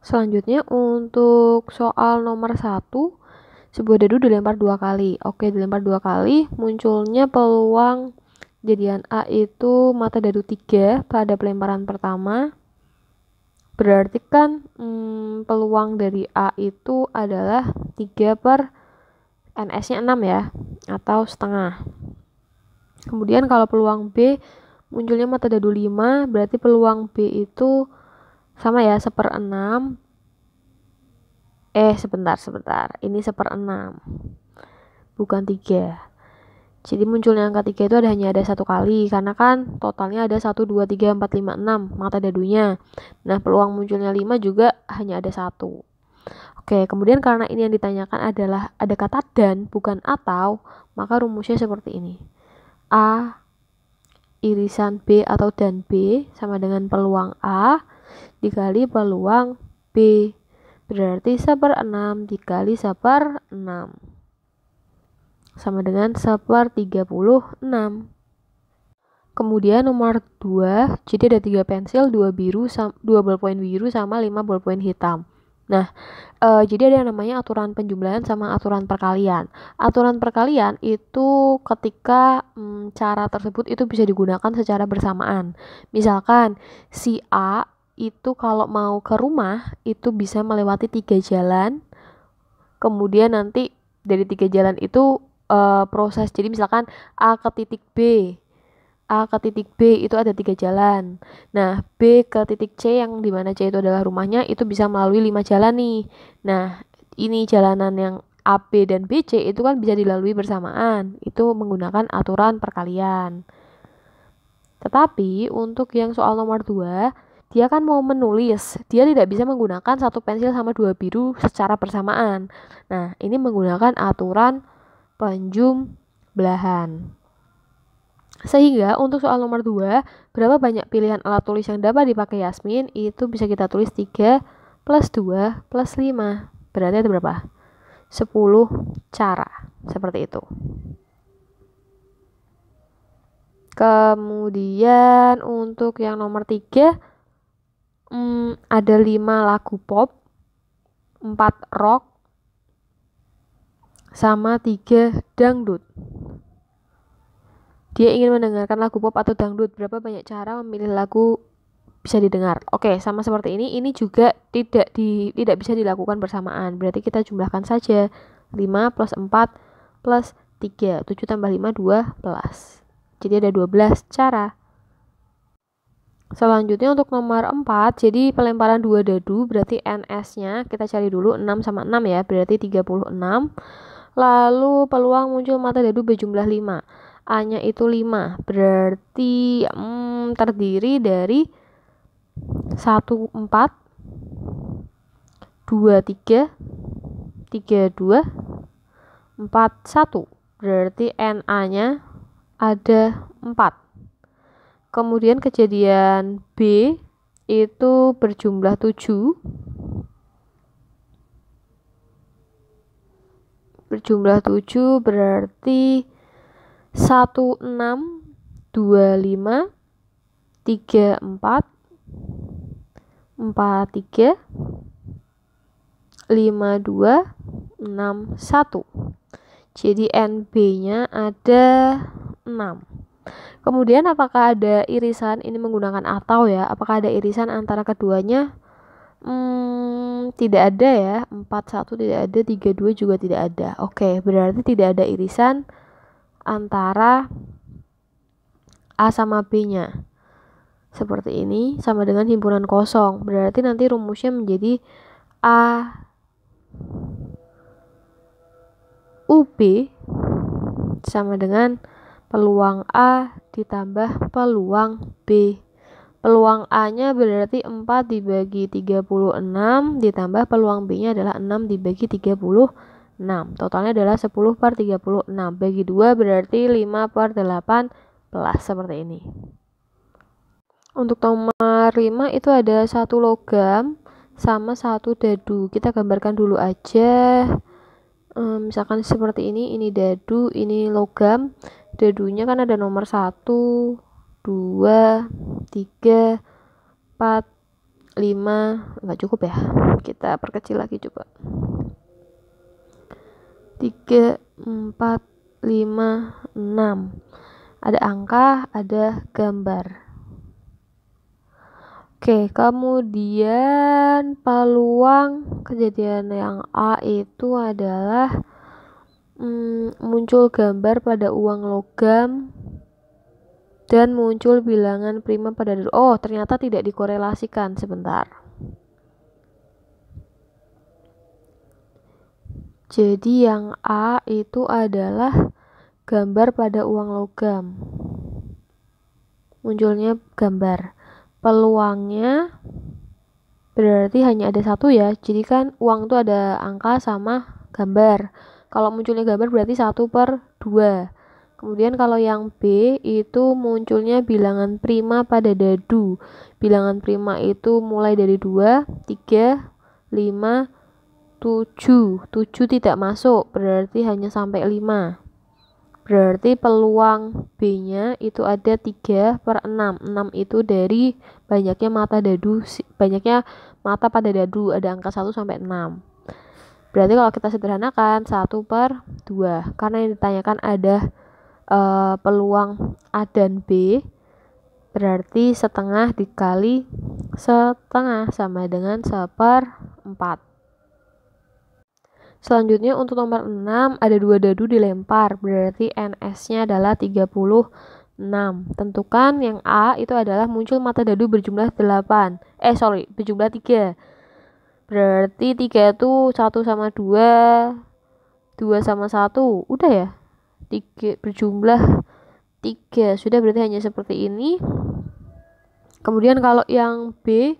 Selanjutnya untuk soal nomor satu, sebuah dadu dilempar dua kali. Oke, dilempar dua kali, munculnya peluang jadian A itu mata dadu 3 pada pelemparan pertama. Berarti kan hmm, peluang dari A itu adalah 3 per NS-nya 6 ya, atau setengah. Kemudian kalau peluang B munculnya mata dadu 5, berarti peluang B itu sama ya, seper 6. Eh, sebentar, sebentar. Ini seper 6. Bukan 3. Jadi munculnya angka 3 itu ada hanya ada satu kali karena kan totalnya ada 1 2 3 4 5 6 mata dadunya. Nah, peluang munculnya 5 juga hanya ada satu. Oke, kemudian karena ini yang ditanyakan adalah ada kata dan bukan atau, maka rumusnya seperti ini. A irisan B atau dan B sama dengan peluang A dikali peluang B. Berarti seper 6 dikali seper 6 sama dengan seper 36. Kemudian nomor 2, jadi ada 3 pensil, 2 biru, 2 ballpoint biru sama 5 ballpoint hitam. Nah, e, jadi ada yang namanya aturan penjumlahan sama aturan perkalian. Aturan perkalian itu ketika mm, cara tersebut itu bisa digunakan secara bersamaan. Misalkan si A itu kalau mau ke rumah itu bisa melewati tiga jalan. Kemudian nanti dari tiga jalan itu uh, proses. Jadi misalkan A ke titik B, A ke titik B itu ada tiga jalan. Nah, B ke titik C yang di mana C itu adalah rumahnya itu bisa melalui lima jalan nih. Nah, ini jalanan yang A, B, dan BC itu kan bisa dilalui bersamaan. Itu menggunakan aturan perkalian. Tetapi untuk yang soal nomor 2, dia kan mau menulis, dia tidak bisa menggunakan satu pensil sama dua biru secara bersamaan. Nah, ini menggunakan aturan penjum belahan. Sehingga untuk soal nomor 2, berapa banyak pilihan alat tulis yang dapat dipakai Yasmin? Itu bisa kita tulis 3 plus 2 plus 5. Berarti ada berapa? 10 cara. Seperti itu. Kemudian untuk yang nomor 3, hmm, ada 5 lagu pop, 4 rock, sama tiga dangdut. Dia ingin mendengarkan lagu pop atau dangdut. Berapa banyak cara memilih lagu bisa didengar. Oke, sama seperti ini, ini juga tidak di tidak bisa dilakukan bersamaan. Berarti kita jumlahkan saja 5 plus 4 plus 3. 7 tambah 5, 12. Jadi ada 12 cara. Selanjutnya untuk nomor 4, jadi pelemparan dua dadu berarti NS-nya kita cari dulu 6 sama 6 ya, berarti 36. Lalu peluang muncul mata dadu berjumlah 5. A-nya itu 5. Berarti hmm, terdiri dari 1 4 2 3 3 2 4 1. Berarti NA-nya ada 4. Kemudian kejadian B itu berjumlah 7 berjumlah 7 berarti 1 6 2 5 3 4 4 3 5 2 6 1 jadi NB nya ada 6 kemudian apakah ada irisan ini menggunakan atau ya apakah ada irisan antara keduanya Hmm, tidak ada ya. 41 tidak ada, 32 juga tidak ada. Oke, berarti tidak ada irisan antara A sama B-nya. Seperti ini sama dengan himpunan kosong. Berarti nanti rumusnya menjadi A UB sama dengan peluang A ditambah peluang B. Peluang A-nya berarti 4 dibagi 36 ditambah peluang B-nya adalah 6 dibagi 36. Totalnya adalah 10 per 36. Bagi 2 berarti 5 per 8 plus seperti ini. Untuk nomor 5 itu ada satu logam sama satu dadu. Kita gambarkan dulu aja. Um, misalkan seperti ini, ini dadu, ini logam. Dadunya kan ada nomor 1, 2, 3, 4, 5, 5 nggak cukup ya? Kita perkecil lagi coba. 3 4 5 6 ada angka ada gambar Oke, kemudian peluang kejadian yang A itu adalah hmm, muncul gambar pada uang logam dan muncul bilangan prima pada oh ternyata tidak dikorelasikan. Sebentar. Jadi yang A itu adalah gambar pada uang logam. Munculnya gambar peluangnya berarti hanya ada satu ya jadi kan uang itu ada angka sama gambar kalau munculnya gambar berarti satu per dua Kemudian kalau yang B itu munculnya bilangan prima pada dadu. Bilangan prima itu mulai dari 2, 3, 5, 7. 7 tidak masuk, berarti hanya sampai 5. Berarti peluang B-nya itu ada 3 per 6. 6 itu dari banyaknya mata dadu, banyaknya mata pada dadu, ada angka 1 sampai 6. Berarti kalau kita sederhanakan 1 per 2. Karena yang ditanyakan ada uh, peluang A dan B berarti setengah dikali setengah sama dengan seper 4 selanjutnya untuk nomor 6 ada dua dadu dilempar. Berarti NS nya adalah 36 tentukan yang A itu adalah muncul mata dadu berjumlah 8 eh sorry berjumlah 3 berarti 3 itu 1 sama 2 2 sama 1 udah ya? Tiga berjumlah tiga. Sudah berarti hanya seperti ini. Kemudian kalau yang B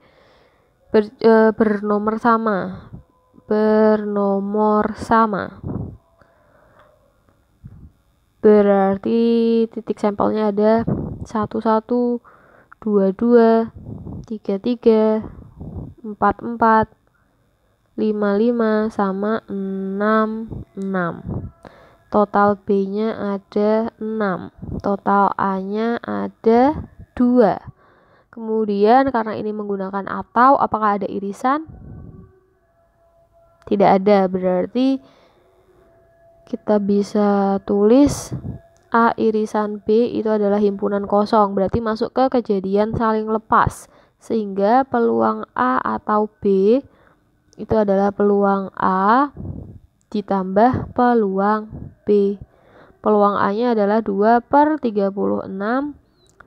ber, e, bernomor sama bernomor sama berarti titik sampelnya ada satu satu dua dua tiga tiga empat empat lima lima sama enam enam total B-nya ada 6, total A-nya ada 2. Kemudian karena ini menggunakan atau, apakah ada irisan? Tidak ada, berarti kita bisa tulis A irisan B itu adalah himpunan kosong, berarti masuk ke kejadian saling lepas. Sehingga peluang A atau B itu adalah peluang A ditambah peluang B. Peluang A-nya adalah 2 per 36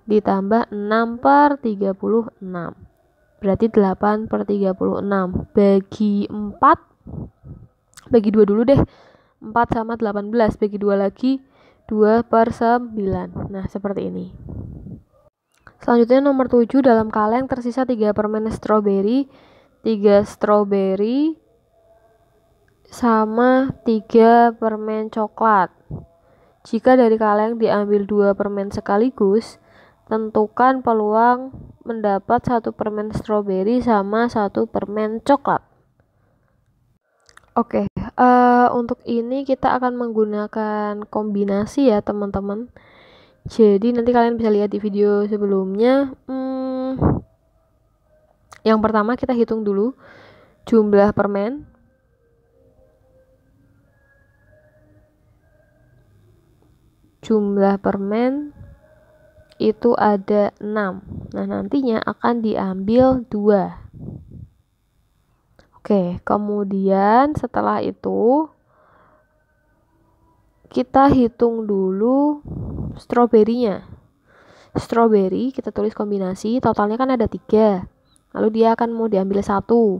ditambah 6 per 36. Berarti 8 per 36. Bagi 4, bagi 2 dulu deh. 4 sama 18, bagi 2 lagi 2 per 9. Nah, seperti ini. Selanjutnya nomor 7 dalam kaleng tersisa 3 permen stroberi, 3 stroberi, sama 3 permen coklat. Jika dari kaleng diambil dua permen sekaligus, tentukan peluang mendapat satu permen stroberi sama satu permen coklat. Oke, okay, uh, eh, untuk ini kita akan menggunakan kombinasi ya teman-teman. Jadi nanti kalian bisa lihat di video sebelumnya. Hmm, yang pertama kita hitung dulu jumlah permen jumlah permen itu ada 6 nah nantinya akan diambil 2 oke kemudian setelah itu kita hitung dulu stroberinya stroberi kita tulis kombinasi totalnya kan ada 3 lalu dia akan mau diambil satu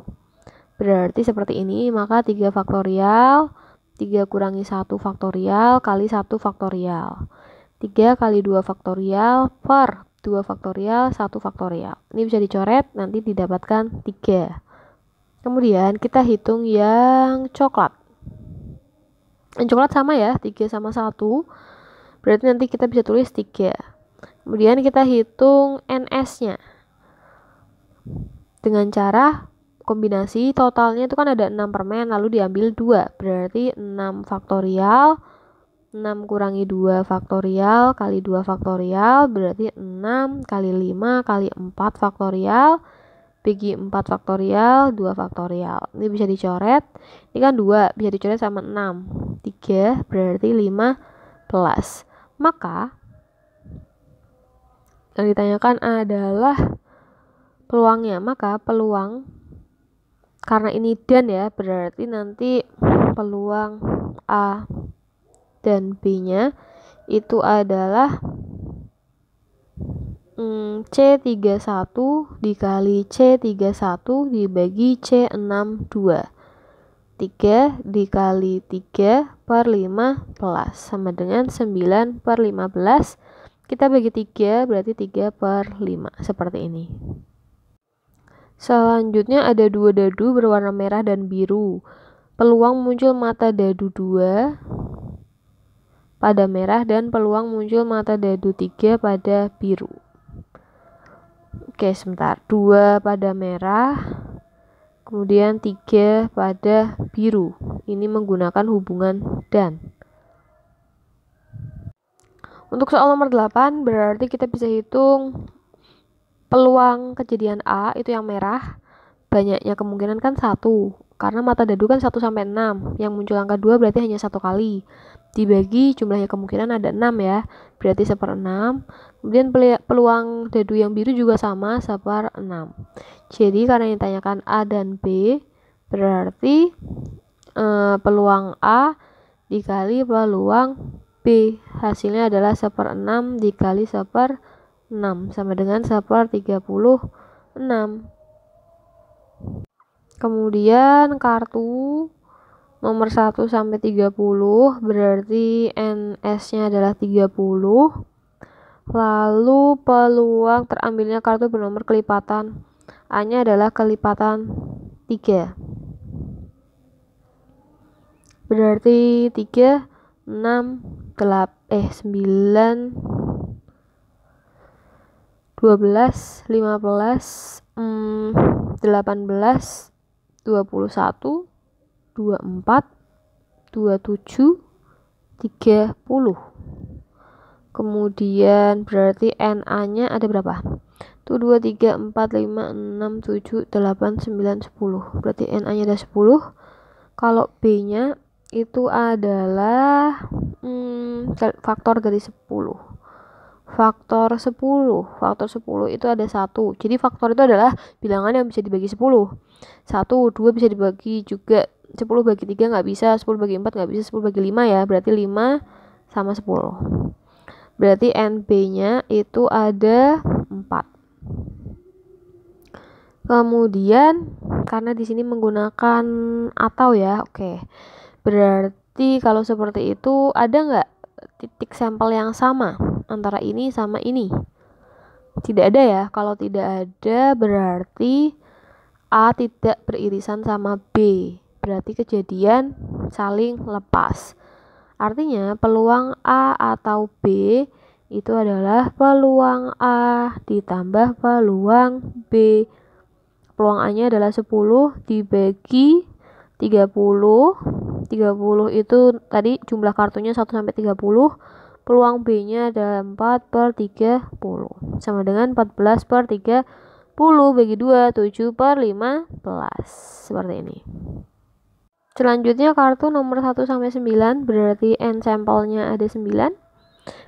berarti seperti ini maka 3 faktorial 3 kurangi 1 faktorial kali 1 faktorial. 3 kali 2 faktorial per 2 faktorial 1 faktorial. Ini bisa dicoret, nanti didapatkan 3. Kemudian kita hitung yang coklat. Yang coklat sama ya, 3 sama 1. Berarti nanti kita bisa tulis 3. Kemudian kita hitung NS-nya. Dengan cara kombinasi totalnya itu kan ada 6 permen lalu diambil 2 berarti 6 faktorial 6 kurangi 2 faktorial kali 2 faktorial berarti 6 kali 5 kali 4 faktorial bagi 4 faktorial 2 faktorial. Ini bisa dicoret. Ini kan 2 bisa dicoret sama 6 3 berarti 15 maka yang ditanyakan adalah peluangnya. Maka peluang karena ini dan ya berarti nanti peluang A dan B nya itu adalah hmm, C31 dikali C31 dibagi C62 3 dikali 3 per 15 sama dengan 9 per 15 kita bagi 3 berarti 3 per 5 seperti ini Selanjutnya ada dua dadu berwarna merah dan biru. Peluang muncul mata dadu dua pada merah dan peluang muncul mata dadu tiga pada biru. Oke, sebentar. Dua pada merah, kemudian tiga pada biru. Ini menggunakan hubungan dan. Untuk soal nomor 8 berarti kita bisa hitung peluang kejadian A itu yang merah banyaknya kemungkinan kan satu karena mata dadu kan 1 sampai 6 yang muncul angka 2 berarti hanya satu kali dibagi jumlahnya kemungkinan ada 6 ya. Berarti seper 6 kemudian peluang dadu yang biru juga sama seper 6 jadi karena yang ditanyakan A dan B berarti eh, peluang A dikali peluang B. Hasilnya adalah seper 6 dikali seper 6 sama dengan 1 per 36 kemudian kartu nomor 1 sampai 30 berarti NS nya adalah 30 lalu peluang terambilnya kartu bernomor kelipatan. A nya adalah kelipatan 3 berarti 3 6 8 eh 9 12 15 hmm, 18 21 24 27 30 kemudian berarti NA nya ada berapa? tuh 2 3 4 5 6 7 8 9 10 berarti NA nya ada 10 kalau B nya itu adalah hmm, faktor dari 10 faktor 10 faktor 10 itu ada satu. Jadi faktor itu adalah bilangan yang bisa dibagi 10 satu dua bisa dibagi juga 10 bagi 3 nggak bisa. 10 bagi 4 nggak bisa. 10 bagi 5 ya. Berarti 5 sama 10 berarti NB nya itu ada 4 kemudian karena di sini menggunakan atau ya oke. Berarti kalau seperti itu ada nggak titik sampel yang sama antara ini sama ini? Tidak ada ya. Kalau tidak ada berarti A tidak beririsan sama B. Berarti kejadian saling lepas. Artinya peluang A atau B itu adalah peluang A ditambah peluang B. Peluang A-nya adalah 10 dibagi 30 30 itu tadi jumlah kartunya 1 sampai 30 peluang B nya ada 4 per 30 sama dengan 14 per 30 bagi 2 7 per 15 seperti ini selanjutnya kartu nomor 1 sampai 9 berarti N sampelnya ada 9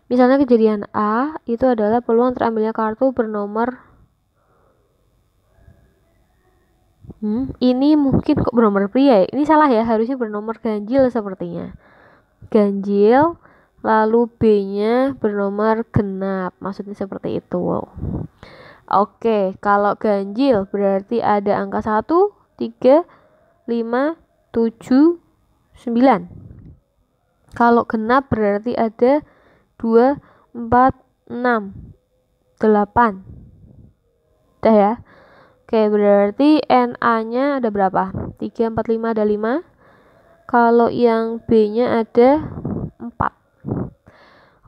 misalnya kejadian A itu adalah peluang terambilnya kartu bernomor Hmm, ini mungkin kok bernomor pria ya? Ini salah ya, harusnya bernomor ganjil sepertinya. Ganjil, lalu B-nya bernomor genap. Maksudnya seperti itu. Wow. Oke, kalau ganjil berarti ada angka 1, 3, 5, 7, 9. Kalau genap berarti ada 2, 4, 6, 8. Udah ya. Oke, berarti NA-nya ada berapa? 3, 4, 5 ada 5. Kalau yang B-nya ada 4.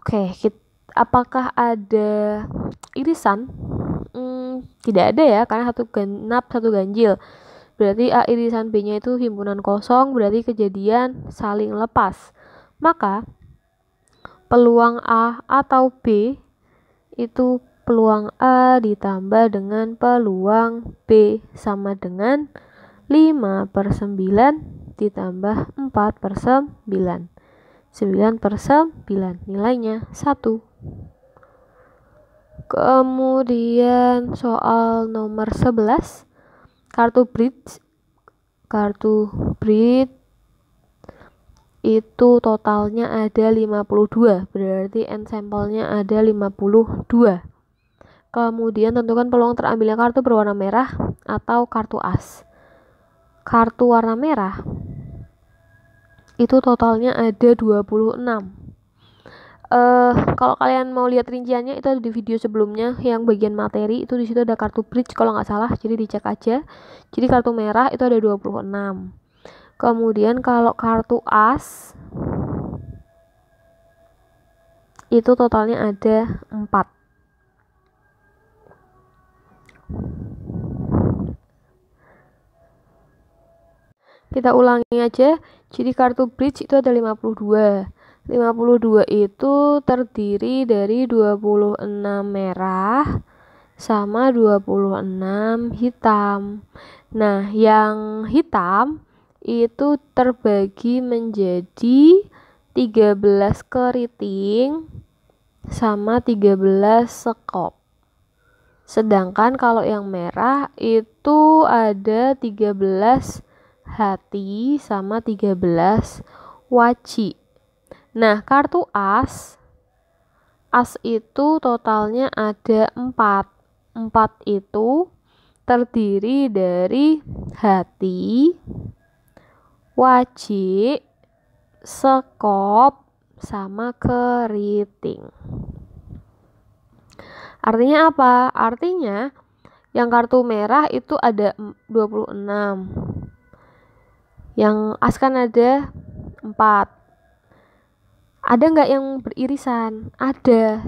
Oke, kita, apakah ada irisan? Hmm, tidak ada ya, karena satu genap, satu ganjil. Berarti A irisan B-nya itu himpunan kosong, berarti kejadian saling lepas. Maka, peluang A atau B itu peluang A ditambah dengan peluang B sama dengan 5 per 9 ditambah 4 per 9 9 per 9 nilainya 1 kemudian soal nomor 11 kartu bridge kartu bridge itu totalnya ada 52 berarti n sampelnya ada 52 kemudian tentukan peluang terambilnya kartu berwarna merah atau kartu as. Kartu warna merah itu totalnya ada 26 uh, kalau kalian mau lihat rinciannya itu ada di video sebelumnya yang bagian materi. Itu di situ ada kartu bridge kalau nggak salah. Jadi dicek aja. Jadi kartu merah itu ada 26 kemudian kalau kartu as itu totalnya ada 4 kita ulangi aja. Jadi kartu bridge itu ada 52 52 itu terdiri dari 26 merah sama 26 hitam. Nah yang hitam itu terbagi menjadi 13 keriting sama 13 sekop. Sedangkan kalau yang merah itu ada 13 hati sama 13 waci. Nah, kartu as as itu totalnya ada 4. 4 itu terdiri dari hati, waci, sekop, sama keriting. Artinya apa? Artinya yang kartu merah itu ada 26 yang as kan ada empat. Ada nggak yang beririsan? Ada.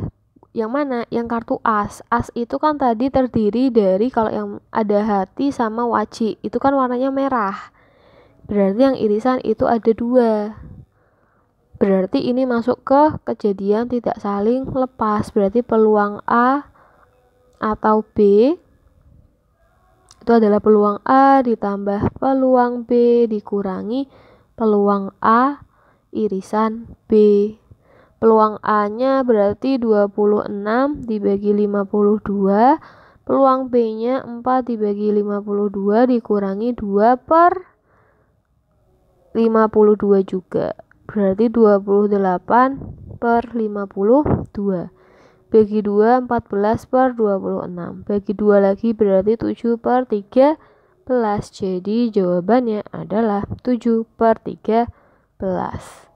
Yang mana? Yang kartu as. As itu kan tadi terdiri dari kalau yang ada hati sama waci itu kan warnanya merah. Berarti yang irisan itu ada dua. Berarti ini masuk ke kejadian tidak saling lepas. Berarti peluang A atau B itu adalah peluang A ditambah peluang B dikurangi peluang A irisan B. Peluang A-nya berarti 26 dibagi 52. Peluang B-nya 4 dibagi 52 dikurangi 2 per 52 juga. Berarti 28 per 52 bagi 2 14 per 26 bagi 2 lagi berarti 7 per 13 jadi jawabannya adalah 7 per 13